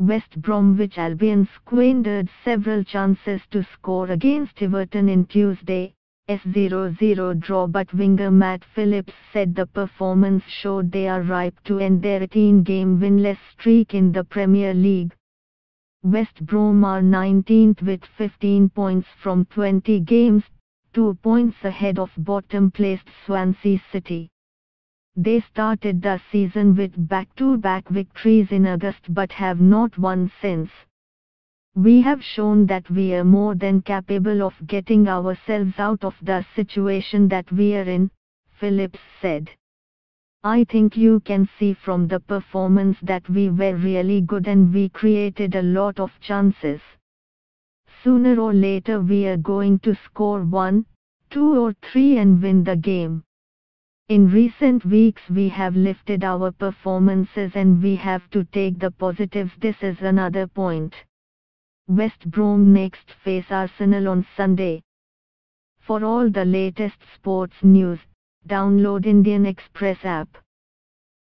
West Bromwich Albion squandered several chances to score against Everton in Tuesday, S0-0 draw but winger Matt Phillips said the performance showed they are ripe to end their 18-game winless streak in the Premier League. West Brom are 19th with 15 points from 20 games, 2 points ahead of bottom-placed Swansea City. They started the season with back-to-back victories in August but have not won since. We have shown that we are more than capable of getting ourselves out of the situation that we are in, Phillips said. I think you can see from the performance that we were really good and we created a lot of chances. Sooner or later we are going to score one, two or three and win the game. In recent weeks we have lifted our performances and we have to take the positives this is another point. West Brom next face Arsenal on Sunday. For all the latest sports news, download Indian Express app.